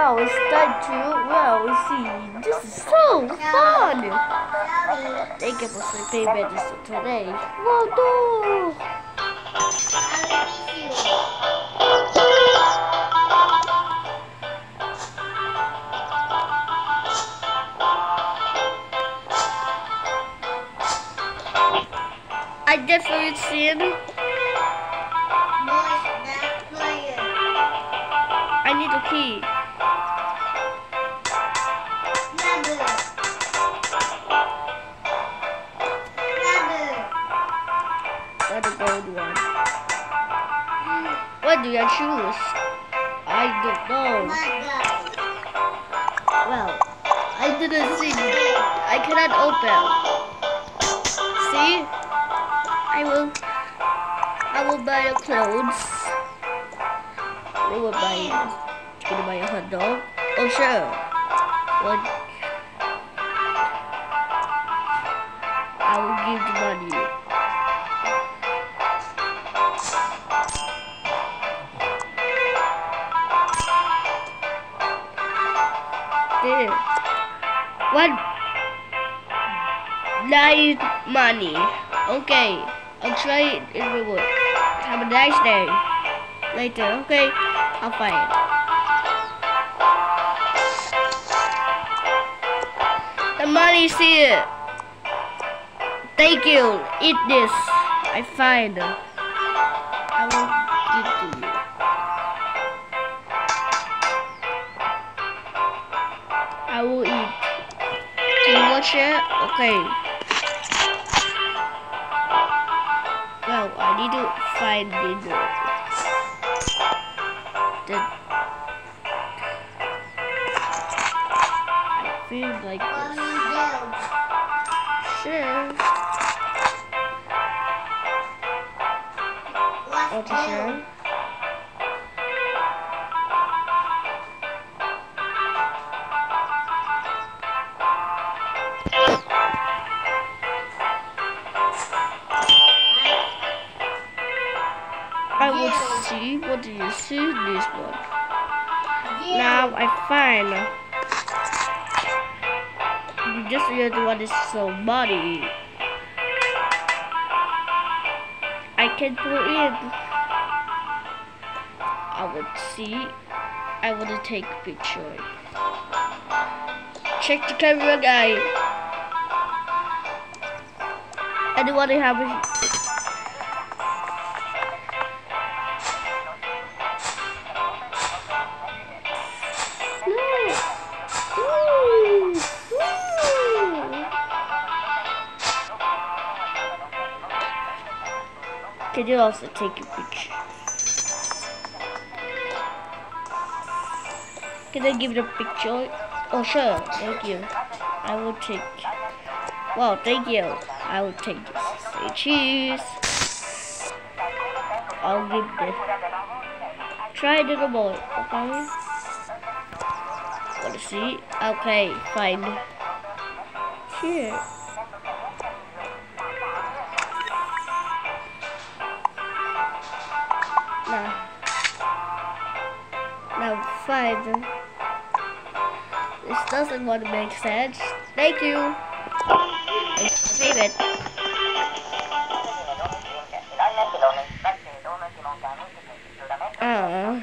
Wow, it's time to, wow, see, this is so fun! Thank you for sleeping medicine today. Wow, no! I definitely seen. I need a key. Do you choose? I don't know. Oh well, I didn't see. I cannot open. See? I will. I will buy your clothes. I will buy. Gonna buy a hot dog. Oh sure. What? Nine money. Okay. I'll try it in reward. Have a nice day. Later, okay? I'll find it. The money's here. Thank you. Eat this. I find. I will give to you. I will eat. Can you watch it? Okay. Need to find dinner. The I feel like this. Sure. Okay. I What see? This one. Now I find. This is the one is so muddy. I can put in. I would see. I want to take a picture. Check the camera, guy. Anyone have a you also take a picture? Can I give it a picture? Oh sure, thank you. I will take. Wow, thank you. I will take this. Say cheese. I'll give this. Try the boy, okay? Wanna see? Okay, fine. Here. Now. Now, fine. This doesn't want to make sense. Thank you. Save it. Uh,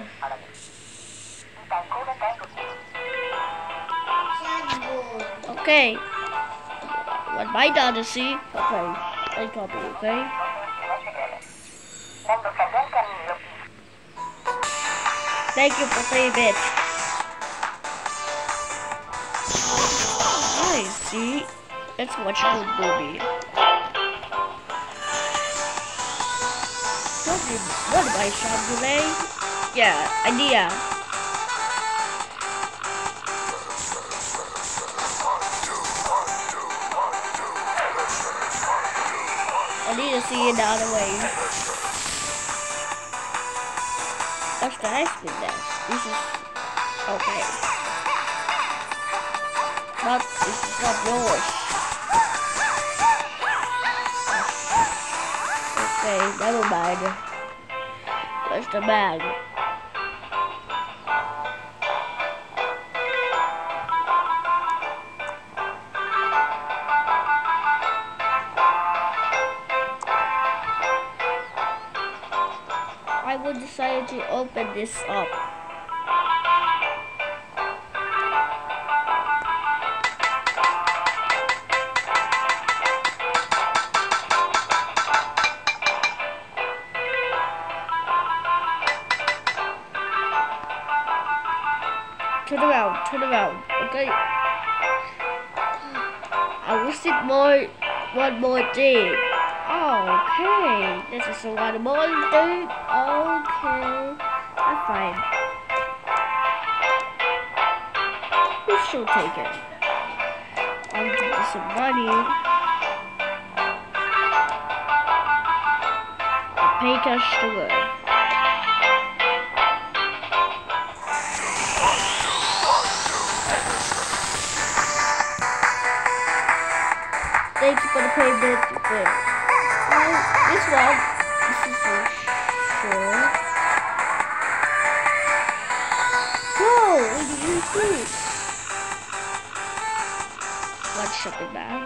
okay. What my daughter see? Okay. I copy, okay? Thank you for saving it. I see. Let's watch a movie. What did, what I shot delay? Yeah, idea. I need to see it the other way. That's the ice cream. This is okay. But this is not yours. Okay, never mind. Where's the bag? To decide to open this up. Turn around, turn around, okay? I will see more, one more thing. Okay, this is a lot more oh, thing. Okay, I'm fine. We should take it. I'll give you some money. Pay cash to work. Thank you for the payment. This one, this is a short. Whoa, what did you do? One shopping bag.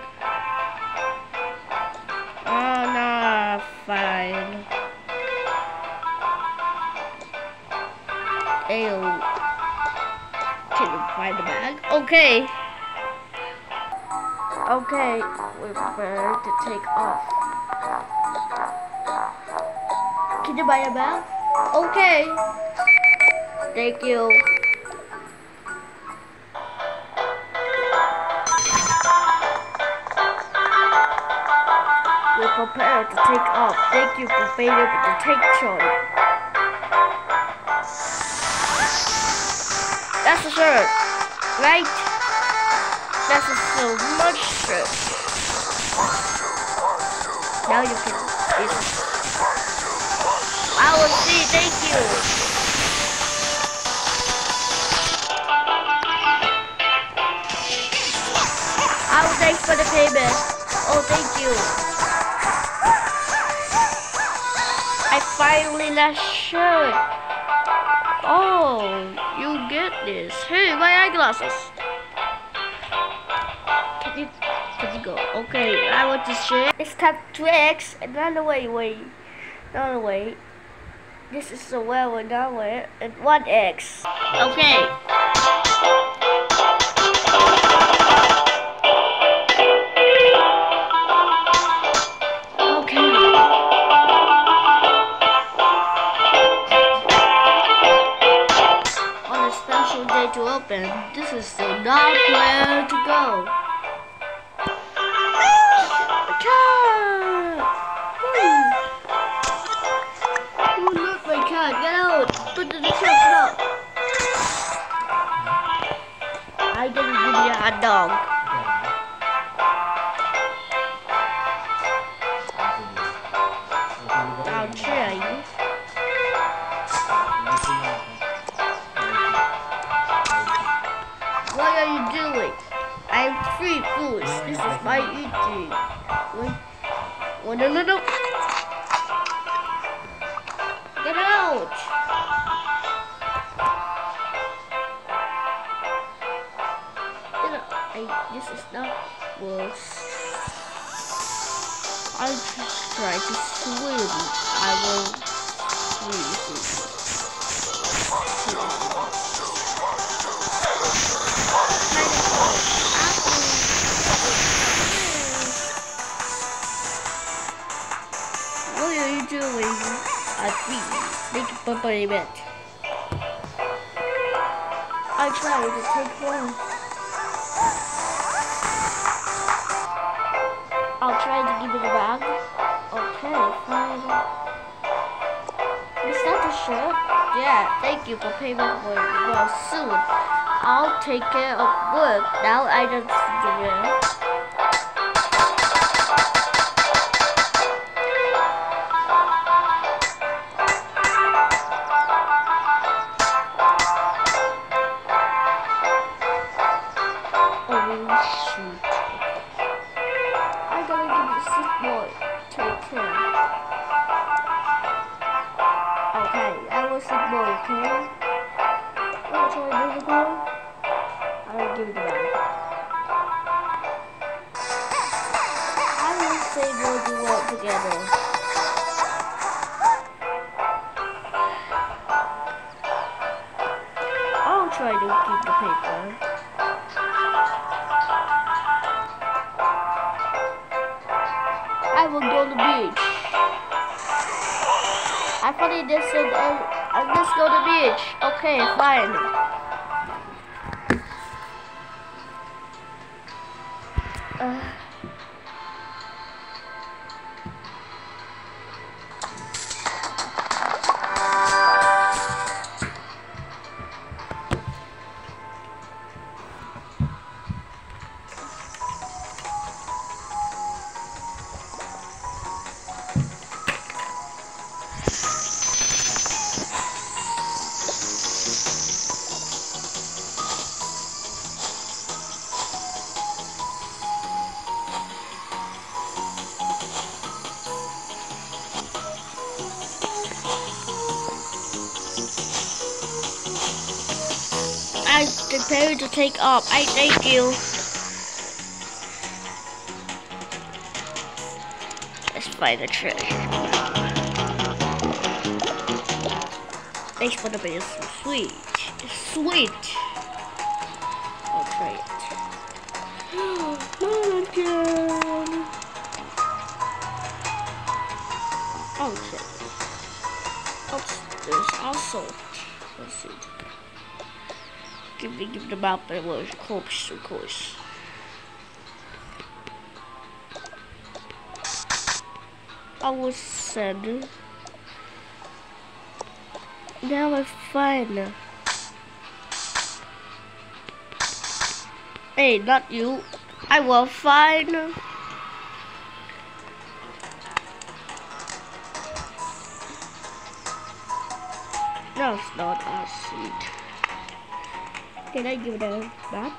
Oh, no, fine. Ew. Can you find the bag? Okay. Okay, we're prepared to take off. Can you buy a bag? Okay. Thank you. We're prepared to take off. Thank you for being able to take charge. That's a shirt, right? That's a so much shit. Now you can. I will see. Thank you. I will thanks for the payment. Oh, thank you. I finally last shirt. Oh, you get this. Hey, my eyeglasses. Go? Okay, I want to share. It's type 2x. And run away, wait. Run away. This is the well and that way. And 1x. Okay. Okay. On a special day to open, this is the not where to go. Hot dog. I'll try. What are you doing? I'm free foods. This is my eating. Want no, little? Get I, this is not worse. I'll try to swim. I will freeze. What are you doing? I think make a bit. I try to take one. Try to give it a bag. Okay, fine. Is that the shirt? Yeah, thank you for payment for it. Well, soon. I'll take care of work. Now I don't do it. More, okay? Oh. I will give it back. I will say what you want together. try to keep the paper. I will go to the beach. I thought it just said, oh, uh, I'll just go to the beach. Okay, fine. I prepare to take up. I thank you. Let's find the treasure. Thanks for the bit sweet. Sweet. I'll try it. Not again. Okay. Oops, there's also. Give them out, it was close, of course. I was sad. Now I'm fine. Hey, not you. I was fine. No, it's not acid. Can I give it a map?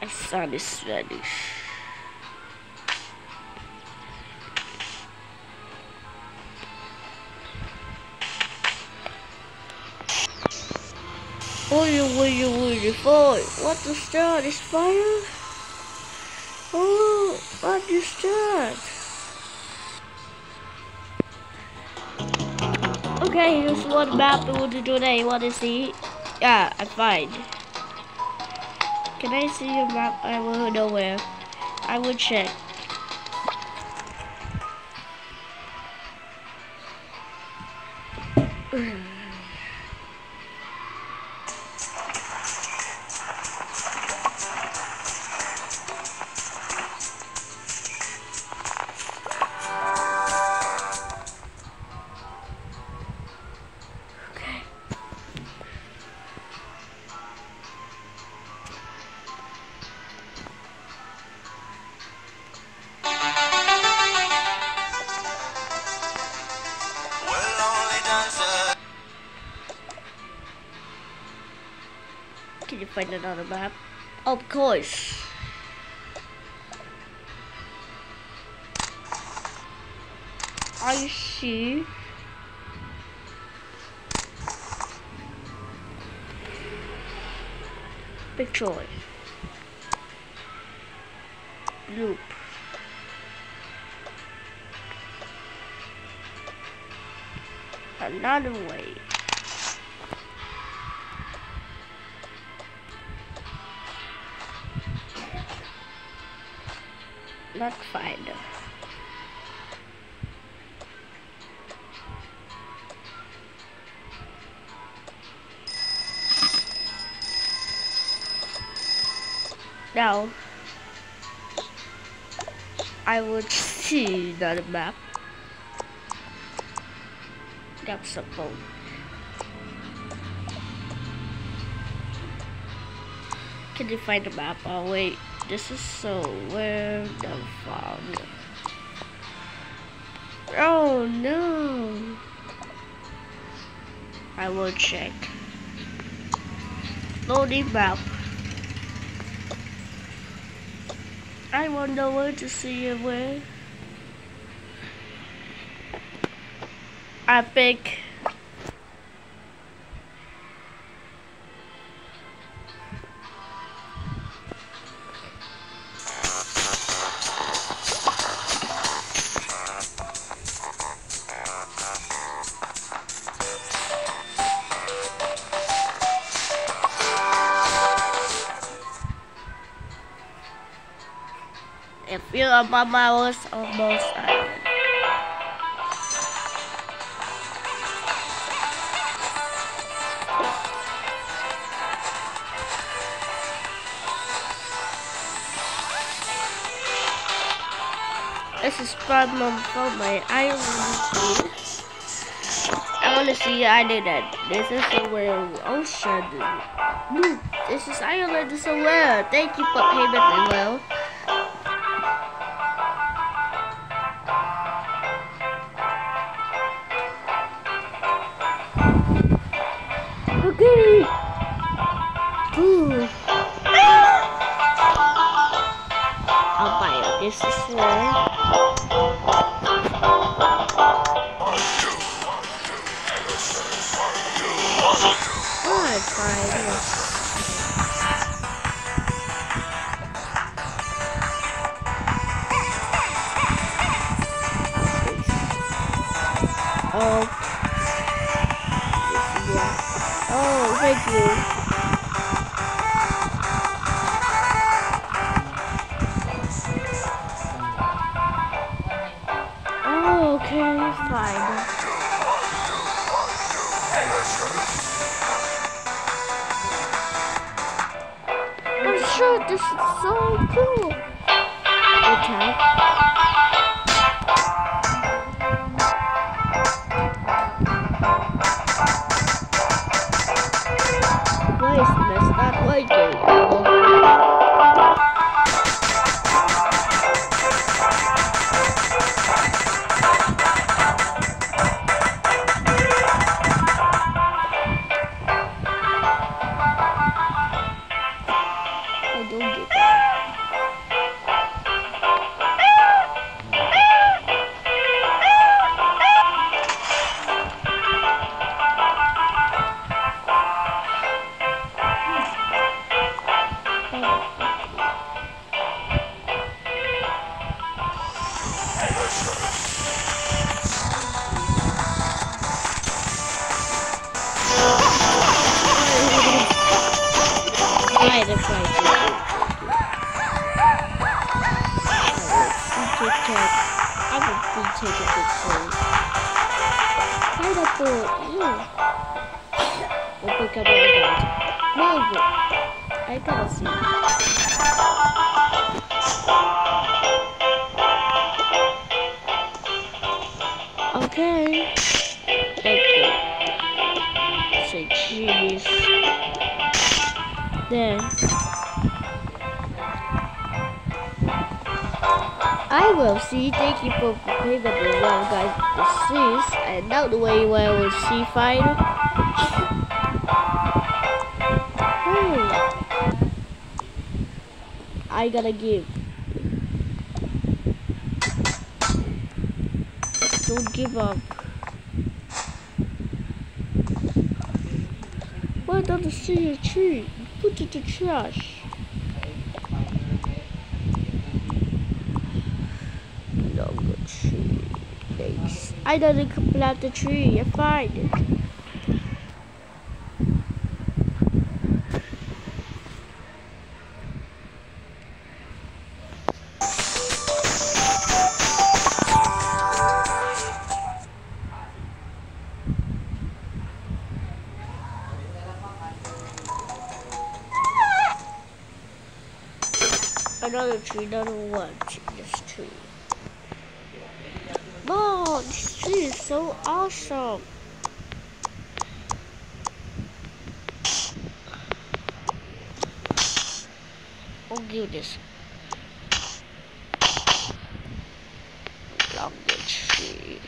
I saw this Spanish. Oh, you you you fire? What the start is fire? Oh, what is that? Okay, here's one map we to do today. You want to see? Yeah, I find. Can I see your map? I will know where. I will check. Find another map? Of course. I see. Choice. Loop. Another way. Not find. Now, I would see that map. That's a boat. Can you find the map? I'll wait. This is so weird the fuck? Oh no. I will check. Loading map. I wonder where to see it where. I pick We are my mouse almost island. This is from from my island. I want to see island. This is a where ocean. Hmm, this is Ireland as well. Thank you for payment as Okay. Ooh. I'll buy this well. Oh, fine. Oh. Oh, thank you. Oh, okay, fine. Oh, I'm sure this is so cool. Okay. There. I will see. Thank you for payment as well, guys. This is and now the way where we see fire. Hmm. I gotta give. Don't give up. Why don't I see a tree? Put it the trash. Tree. Thanks. I didn't plant the tree. I find it. Another tree, another one. This tree. Wow, this tree is so awesome. Oh goodness. Longer tree.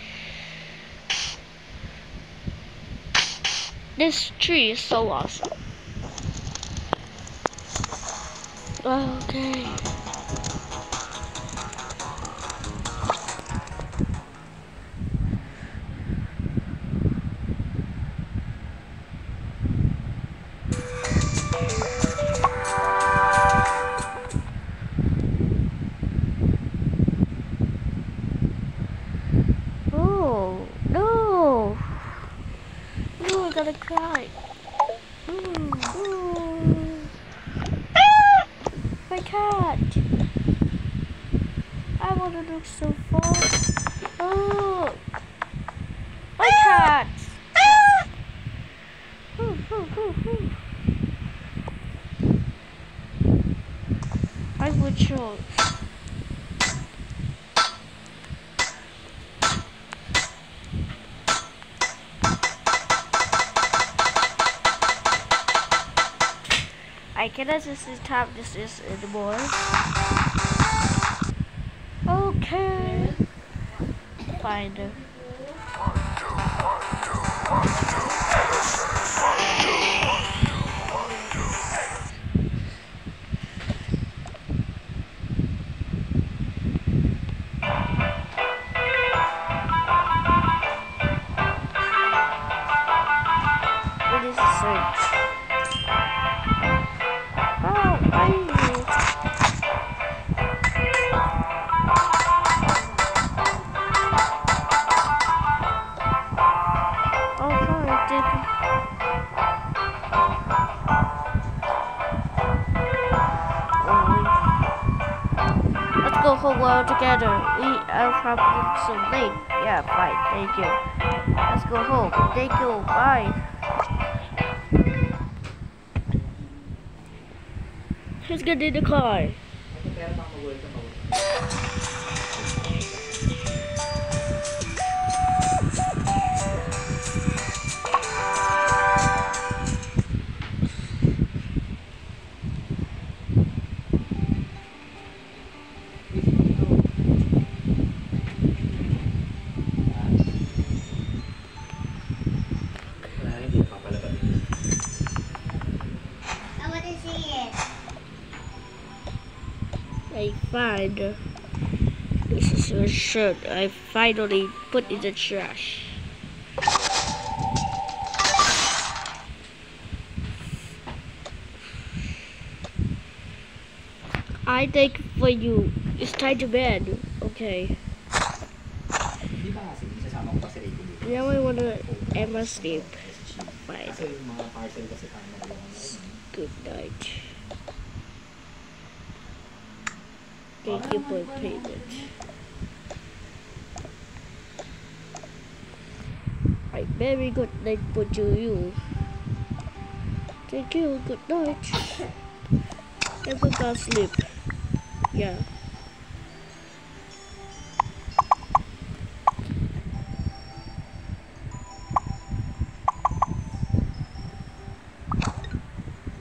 This tree is so awesome. Okay. So far. Oh, oh. my ah! cat. Ah! I would choose. I cannot just top this is anymore. Okay. Find her. So late. Yeah, fine. Thank you. Let's go home. Thank you. Bye. Who's getting in the car? Find this is your shirt. I finally put in the trash. I think for you, it's time to bed. Okay. Now I wanna end my sleep. Bye. Good night. Thank you for payment. A very good night for you. Thank you. Good night. Never go sleep. Yeah.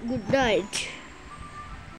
Good night.